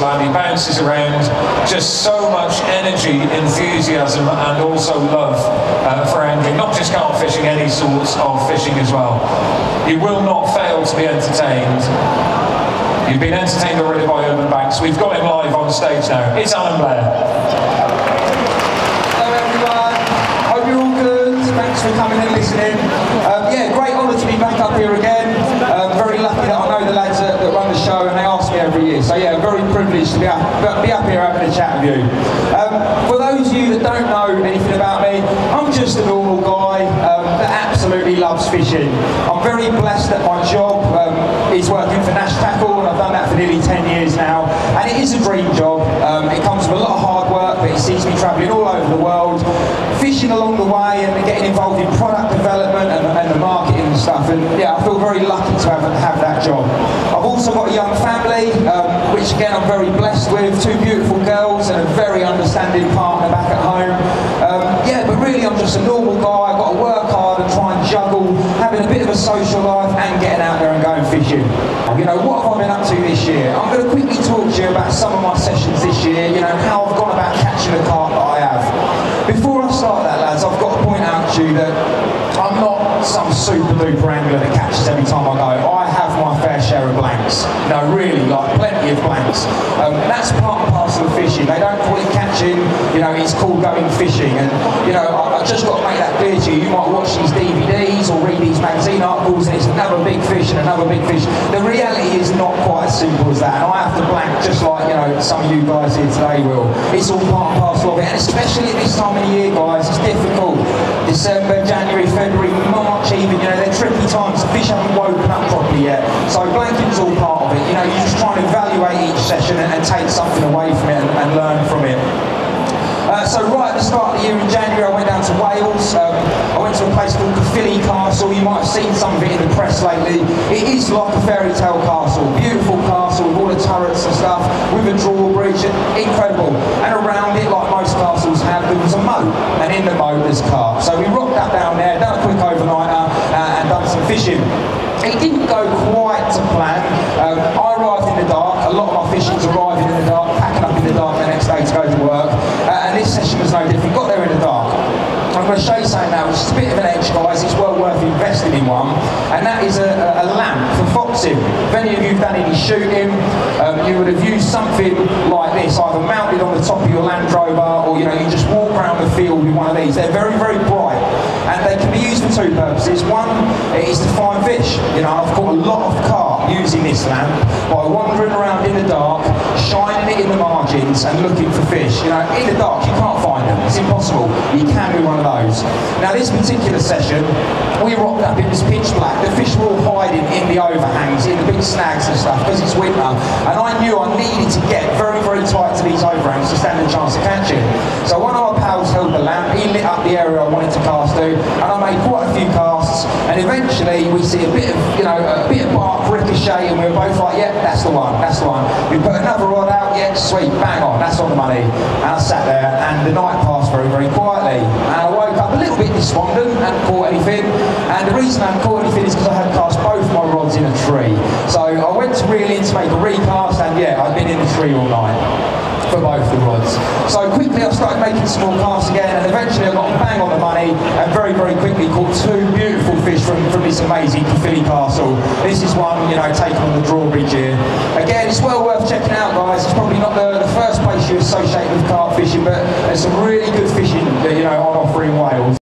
Zebedee. He bounces around, just so much energy, enthusiasm, and also love uh, for angling. Not just carp fishing, any sorts of fishing as well. You will not fail to be entertained. You've been entertained already by Urban Baits. We've got him live on stage now. It's Alan Blair. Hello everyone. Hope you're all good. Thanks for coming and listening. Um, yeah, great honour to be back up here again. Um, very lucky that I know the lads that, that run the show and they year. So yeah, very privileged to be up, be up here having a chat with you. Um, for those of you that don't know anything about me, I'm just a normal guy um, that absolutely loves fishing. I'm very blessed that my job um, is working for Nash Tackle and I've done that for nearly 10 years now. And it is a dream job. Um, it comes with a lot of hard work, but it sees me travelling all over the world, fishing along the way and getting involved in product development and, and the marketing and stuff. And yeah, I feel very lucky to have, have that job. I've also got a young family, um, which again I'm very blessed with, two beautiful girls and a very understanding partner back at home. Um, yeah, but really I'm just a normal guy. I've got to work hard and try and juggle having a bit of a social life and getting out there and going fishing. You know, what have I been up to this year? I'm going to quickly talk to you about some of my sessions this year, you know, how I've gone about catching the carp that I have. Before I start that, lads, I've got to point out to you that some super duper angler that catches every time I go. I have my fair share of blanks. No, really, like plenty of blanks. Um, that's part and parcel of fishing. They don't call it catching, you know, it's called going fishing. And, you know, I, I just got to make that clear to you. You might watch these DVDs or read these magazine articles and it's another big fish and another big fish. The reality is not quite as simple as that. And I have to blank just like, you know, some of you guys here today will. It's all part and parcel of it. And especially at this time of year, guys, it's difficult. December, January, February, March even, you know, they're tricky times. Fish haven't woken up properly yet. So blanking's all part of it. You know, you just try and evaluate each session and, and take something away from it and, and learn from it. Uh, so right at the start of the year in January, I went down to Wales. Um, I went to a place called Caerphilly Castle. You might have seen some lately. It is like a fairy tale castle. Beautiful castle with all the turrets and stuff, with a drawbridge. Incredible. And around it, like most castles have, there was a moat. And in the moat, there's carp. So we rocked that down there, done a quick overnighter, uh, and done some fishing. It didn't go quite to plan. Um, I arrived in the dark. A lot of my fishing's arriving in the dark, packing up in the dark the next day to go to work. Uh, and this session was no different. Got there in the dark. I'm going to show you something now, which is a bit of an edge, guys. It's well worth investing in one. And that is a, a, lamp for foxing. If any of you have done any shooting, um, you would have used something like this, either mounted on the top of your Land Rover, or you know, you just walk around the field with one of these. They're very, very bright, and they can be used for two purposes. One is to find fish. You know, I've caught a lot of carp using this lamp by wandering around in the dark, shining it in the margins, and looking for fish. You know, in the dark you can't It's impossible. You can do one of those. Now, this particular session, we rocked up. It was pitch black. The fish were all hiding in the overhangs, in the big snags and stuff, because it's winter. And I knew I needed to get very, very tight to these overhangs to stand a chance of catching. So one of our pals held the lamp. He lit up the area I wanted to cast to, and I made quite a few casts. And eventually, we see a bit of, you know, a bit of bark and we were both like, "Yep, that's the one. That's the one." We put another rod out. Yeah, sweet, bang on. That's on the money. And I sat there, and the night passed very, very quietly. And I woke up a little bit despondent, hadn't caught anything. And the reason I hadn't caught anything is because I had cast both my rods in a tree. So I went to reel in to make a recast, and yeah, I'd been in the tree all night for both the rods. So quickly I started making small casts again and eventually I got bang on the money and very very quickly caught two beautiful fish from, from this amazing Caerphilly Castle. This is one, you know, taken on the drawbridge here. Again, it's well worth checking out guys. It's probably not the, the first place you associate with carp fishing but there's some really good fishing, you know, on offer in Wales.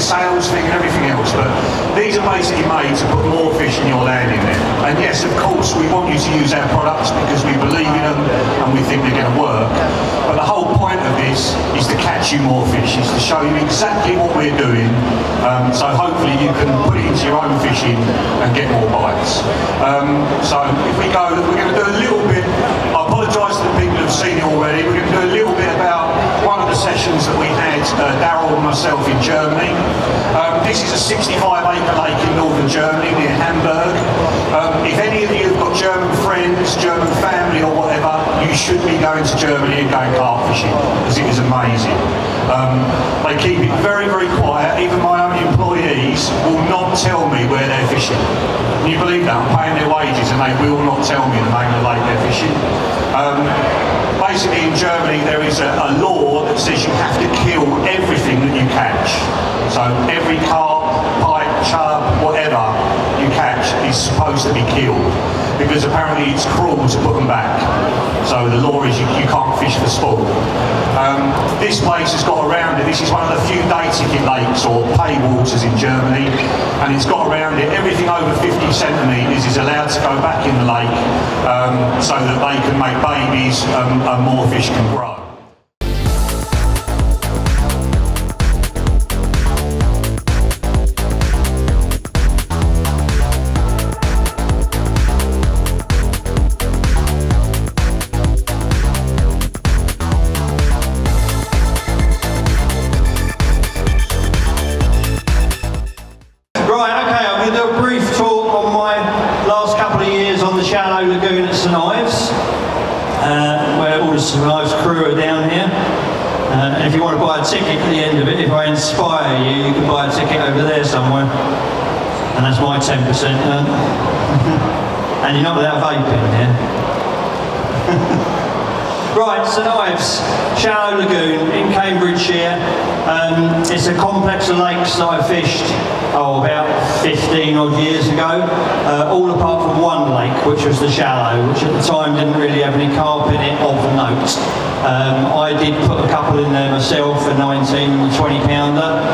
A sales thing and everything else, but these are basically made to put more fish in your landing net. And yes, of course, we want you to use our products because we believe in them and we think they're going to work. But the whole point of this is to catch you more fish, is to show you exactly what we're doing. Um, so hopefully you can put it into your own fishing and get more bites. Um, so if we go, we're going to do a little bit. I apologise to the people who've seen it already. We're going to do a little bit about one of the sessions that we had, uh, Daryl and myself in Germany. Um, this is a 65 acre lake in northern Germany near Hamburg. Um, if any of you have got German friends, German family or whatever, you should be going to Germany and going carp fishing because it is amazing. Um, they keep it very, very quiet. Even my own employees will not tell me where they're fishing. Can you believe that? I'm paying their wages and they will not tell me the name of the lake they're fishing. Um, basically in Germany there is a, a, law that says you have to kill everything that you catch. So every carp, pike, chub, whatever you catch is supposed to be killed because apparently it's cruel to put them back. So the law is you, you can't fish for sport. Um, this place has got around it, this is one of the few day ticket lakes or pay waters in Germany and it's got around it everything over 50 centimetres is allowed to go back in the lake um, so that they can make babies um, and more fish can grow. Lagoon at St Ives, uh, where all the St Ives crew are down here. Uh, and if you want to buy a ticket at the end of it, if I inspire you, you can buy a ticket over there somewhere. And that's my 10%. Uh, and you're not without vaping, yeah? Right, St Ives, Shallow Lagoon in Cambridgeshire. Um, it's a complex of lakes that I fished oh, about 15 odd years ago, uh, all apart from one lake, which was the Shallow, which at the time didn't really have any carp in it of note. Um, I did put a couple in there myself, a 19 and a 20 pounder,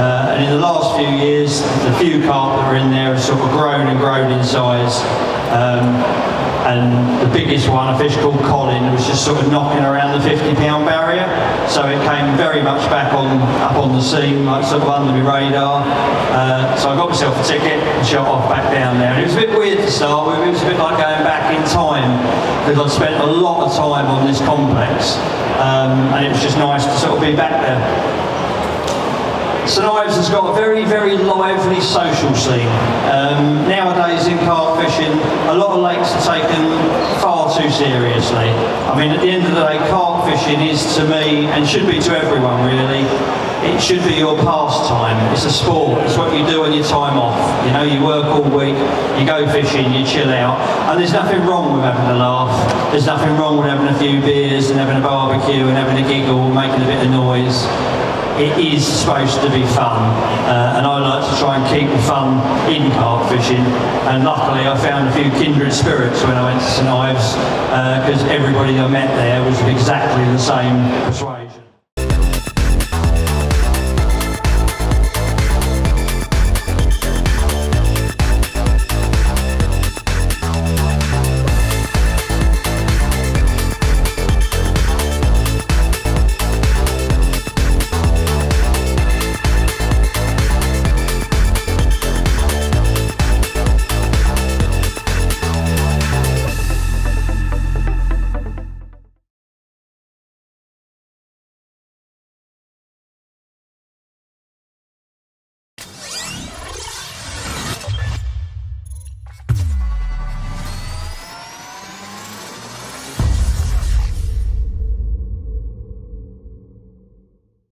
uh, and in the last few years, the few carp that are in there have sort of grown and grown in size. Um, and biggest one, a fish called Colin, was just sort of knocking around the 50 pound barrier. So it came very much back on up on the scene, like sort of under my radar. Uh, so I got myself a ticket and shot off back down there. And it was a bit weird to start with, it was a bit like going back in time because I'd spent a lot of time on this complex. Um, and it was just nice to sort of be back there. St Ives has got a very, very lively social scene. Um, nowadays in carp fishing, a lot of lakes are taken far too seriously. I mean, at the end of the day, carp fishing is to me, and should be to everyone really, it should be your pastime. It's a sport. It's what you do on your time off. You know, you work all week, you go fishing, you chill out, and there's nothing wrong with having a laugh. There's nothing wrong with having a few beers and having a barbecue and having a giggle, making a bit of noise it is supposed to be fun uh, and I like to try and keep the fun in carp fishing and luckily I found a few kindred spirits when I went to St Ives because uh, everybody I met there was exactly the same persuasion.